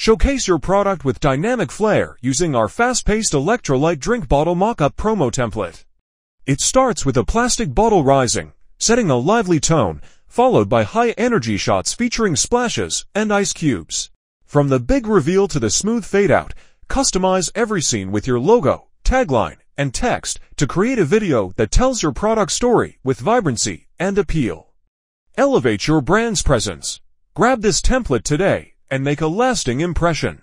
Showcase your product with dynamic flair using our fast-paced electrolyte drink bottle mock-up promo template. It starts with a plastic bottle rising, setting a lively tone, followed by high-energy shots featuring splashes and ice cubes. From the big reveal to the smooth fade-out, customize every scene with your logo, tagline, and text to create a video that tells your product story with vibrancy and appeal. Elevate your brand's presence. Grab this template today and make a lasting impression.